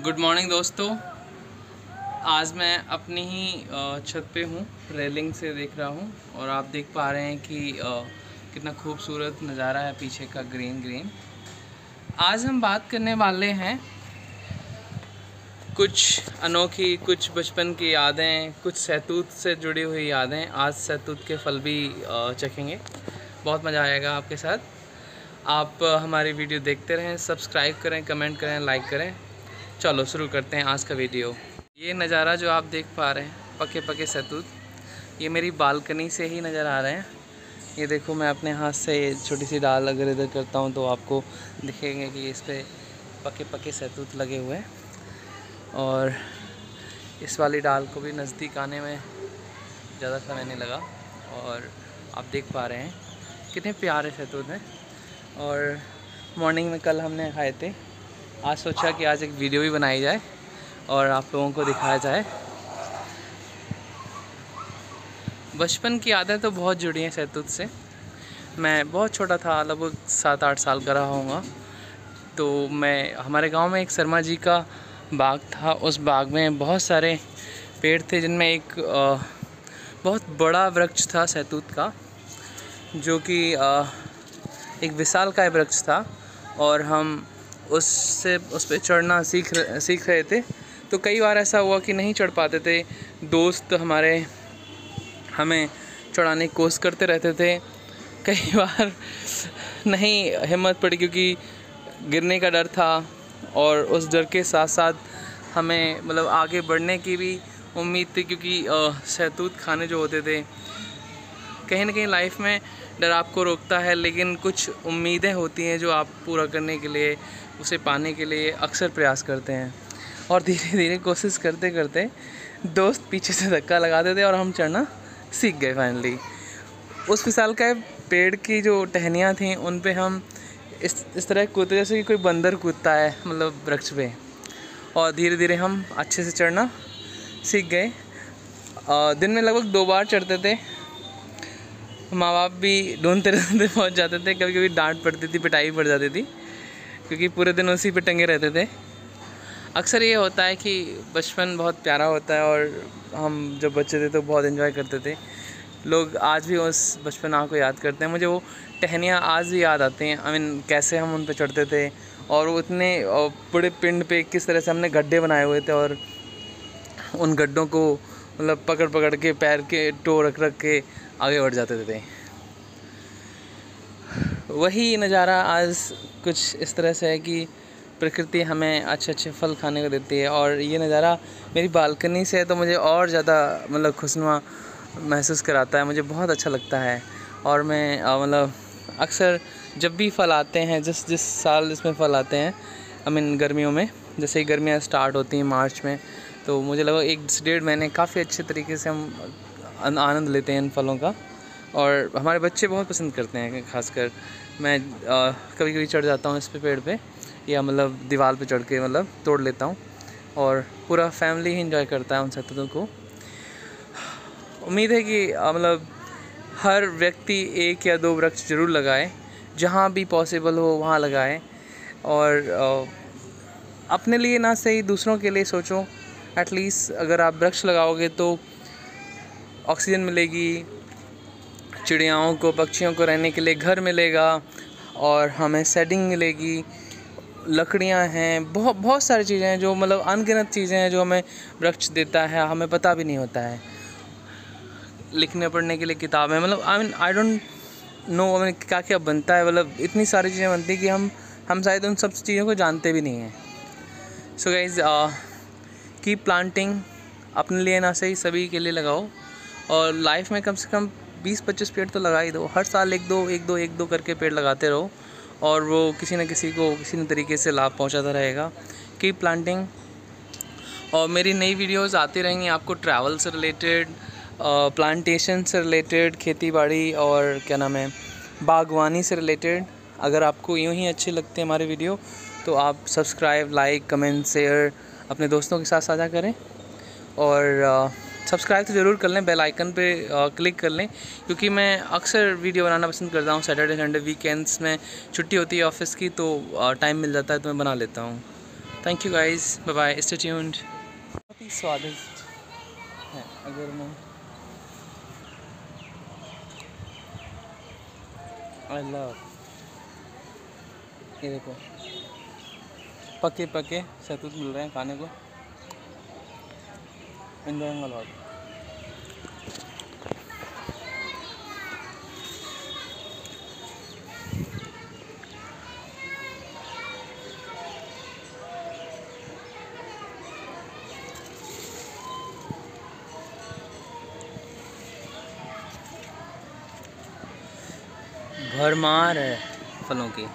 Good morning दोस्तों। आज मैं अपनी ही छत पे हूँ, रेलिंग से देख रहा हूँ, और आप देख पा रहे हैं कि कितना खूबसूरत नज़ारा है पीछे का ग्रीन ग्रीन। आज हम बात करने वाले हैं कुछ अनोखी, कुछ बचपन की यादें, कुछ सहतूत से जुड़ी हुई यादें। आज सहतूत के फल भी चखेंगे। बहुत मज़ा आएगा आपके साथ। आप हमारी वीडियो देखते रहें, सब्सक्राइब करें, कमेंट करें, लाइक करें। चलो शुरू करते हैं आज का वीडियो ये नज़ारा जो आप देख पा रहे हैं पके पके सतूत, ये मेरी बालकनी से ही नज़र आ रहे हैं। ये देखो मैं अपने हाथ से छोटी सी डाल अगर इधर करता हूँ तो आपको दिखेंगे कि इस पर पके पके सतूत लगे हुए हैं। और इस वाली डाल को भी नज़दीक आने में ज़्यादा समय नहीं लगा। और आप देख पा रहे हैं, कितने प्यारे सतूत हैं। और मॉर्निंग में कल हमने खाए थे आज सोचा कि आज एक वीडियो भी बनाई जाए और आप लोगों को दिखाया जाए। बचपन की यादें तो बहुत जुड़ी हैं सैतूत से। मैं बहुत छोटा था लगभग सात आठ साल का रहा हूँ तो मैं हमारे गाँव में एक शर्मा जी का बाग था। उस बाग में बहुत सारे पेड़ थे जिनमें एक आ, बहुत बड़ा वृक्ष था सैतूत का जो कि एक विशाल का वृक्ष था। और हम उससे, उस पर चढ़ना सीख सीख रहे थे। तो कई बार ऐसा हुआ कि नहीं चढ़ पाते थे। दोस्त हमारे हमें चढ़ाने की कोशिश करते रहते थे। कई बार नहीं हिम्मत पड़ी क्योंकि गिरने का डर था और उस डर के साथ साथ हमें मतलब आगे बढ़ने की भी उम्मीद थी क्योंकि सहतूत खाने जो होते थे, कहीं ना कहीं लाइफ में डर आपको रोकता है, लेकिन कुछ उम्मीदें होती हैं जो आप पूरा करने के लिए उसे पाने के लिए अक्सर प्रयास करते हैं। और धीरे धीरे कोशिश करते करते दोस्त पीछे से धक्का लगाते थे और हम चढ़ना सीख गए फाइनली उस विशाल का पेड़ की जो टहनियाँ थीं, उन पे हम इस इस तरह कूदते जैसे कि कोई बंदर कूदता है मतलब वृक्ष पे। और धीरे धीरे हम अच्छे से चढ़ना सीख गए। दिन में लगभग दो बार चढ़ते थे। माँ बाप भी ढूंढते ढूंढते पहुँच जाते थे कभी कभी डांट पड़ती थी, पिटाई पड़ जाती थी। क्योंकि पूरे दिन उसी पे टंगे रहते थे। अक्सर ये होता है कि बचपन बहुत प्यारा होता है और हम जब बच्चे थे तो बहुत इन्जॉय करते थे। लोग आज भी उस बचपन को याद करते हैं। मुझे वो टहनियाँ आज भी याद आती हैं। आई मीन कैसे हम उन पर चढ़ते थे और वो इतने बड़े पिंड पे किस तरह से हमने गड्ढे बनाए हुए थे और उन गड्ढों को मतलब पकड़ पकड़ के, पैर के टो रख रख के आगे बढ़ जाते थे। वही नज़ारा आज कुछ इस तरह से है कि प्रकृति हमें अच्छे अच्छे फल खाने को देती है और ये नज़ारा मेरी बालकनी से है तो मुझे और ज़्यादा मतलब खुशनुमा महसूस कराता है, मुझे बहुत अच्छा लगता है। और मैं मतलब अक्सर जब भी फल आते हैं, जिस जिस साल इसमें फल आते हैं आई मीन गर्मियों में, जैसे ही गर्मियाँ स्टार्ट होती हैं मार्च में तो मुझे लगा एक डेढ़ महीने काफ़ी अच्छे तरीके से हम आनंद लेते हैं इन फलों का। और हमारे बच्चे बहुत पसंद करते हैं खासकर मैं आ, कभी कभी चढ़ जाता हूँ इस पे पेड़ पे या मतलब दीवार पे चढ़ के मतलब तोड़ लेता हूँ और पूरा फैमिली ही इंजॉय करता है उन सततों को। उम्मीद है कि मतलब हर व्यक्ति एक या दो वृक्ष ज़रूर लगाए जहाँ भी पॉसिबल हो वहाँ लगाए और आ, अपने लिए ना सही दूसरों के लिए सोचो एटलीस्ट अगर आप वृक्ष लगाओगे तो ऑक्सीजन मिलेगी चिड़ियाओं को, पक्षियों को रहने के लिए घर मिलेगा और हमें सेटिंग मिलेगी। लकड़ियाँ हैं, बहुत बहुत सारी चीज़ें हैं जो मतलब अनगिनत चीज़ें हैं जो हमें वृक्ष देता है, हमें पता भी नहीं होता है। लिखने पढ़ने के लिए किताब मतलब I mean I don't know mean क्या क्या बनता है मतलब इतनी सारी चीज़ें बनती हैं कि हम हम शायद उन सब चीज़ों को जानते भी नहीं हैं। सो गाइज़ की प्लांटिंग अपने लिए ना सही, सभी के लिए लगाओ और लाइफ में कम से कम बीस पच्चीस पेड़ तो लगा ही दो। हर साल एक दो एक दो एक दो करके पेड़ लगाते रहो और वो किसी न किसी को किसी न तरीके से लाभ पहुंचाता रहेगा। कीप प्लांटिंग और मेरी नई वीडियोस आती रहेंगी आपको ट्रैवल से रिलेटेड प्लांटेशन से रिलेटेड खेती बाड़ी और क्या नाम है, बागवानी से रिलेटेड अगर आपको यूँ ही अच्छे लगते हैं हमारे वीडियो तो आप सब्सक्राइब लाइक कमेंट शेयर अपने दोस्तों के साथ साझा करें। और सब्सक्राइब तो ज़रूर कर लें बेल आइकन पे क्लिक कर लें, क्योंकि मैं अक्सर वीडियो बनाना पसंद करता हूँ। सैटरडे संडे वीकेंड्स में छुट्टी होती है ऑफ़िस की तो टाइम मिल जाता है तो मैं बना लेता हूँ। Thank you guys bye bye बहुत ही स्वादिष्ट है, अगर मैं आई लव ये देखो पके पके शहतूत मिल रहे हैं खाने को। enjoying a lot. भरमार है फलों की